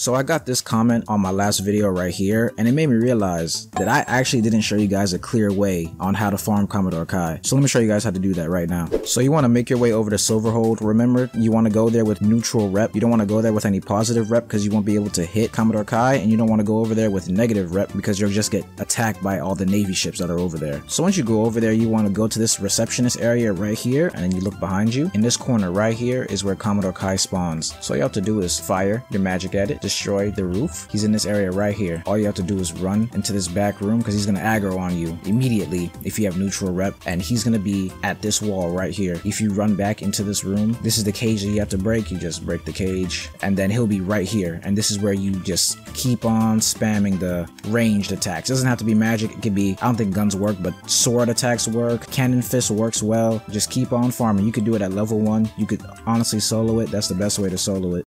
So I got this comment on my last video right here, and it made me realize that I actually didn't show you guys a clear way on how to farm Commodore Kai. So let me show you guys how to do that right now. So you want to make your way over to Silverhold. Remember, you want to go there with neutral rep. You don't want to go there with any positive rep because you won't be able to hit Commodore Kai, and you don't want to go over there with negative rep because you'll just get attacked by all the Navy ships that are over there. So once you go over there, you want to go to this receptionist area right here, and then you look behind you. In this corner right here is where Commodore Kai spawns. So all you have to do is fire your magic at it, destroy the roof. He's in this area right here. All you have to do is run into this back room because he's gonna aggro on you immediately if you have neutral rep, and he's gonna be at this wall right here. If you run back into this room, this is the cage that you have to break. You just break the cage, and then he'll be right here. And this is where you just keep on spamming the ranged attacks. It doesn't have to be magic. It could be I don't think guns work, but sword attacks work. Cannon fist works well. Just keep on farming. You could do it at level one. You could honestly solo it. That's the best way to solo it.